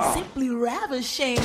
Simply ravishing.